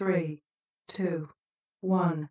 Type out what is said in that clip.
three, two, one.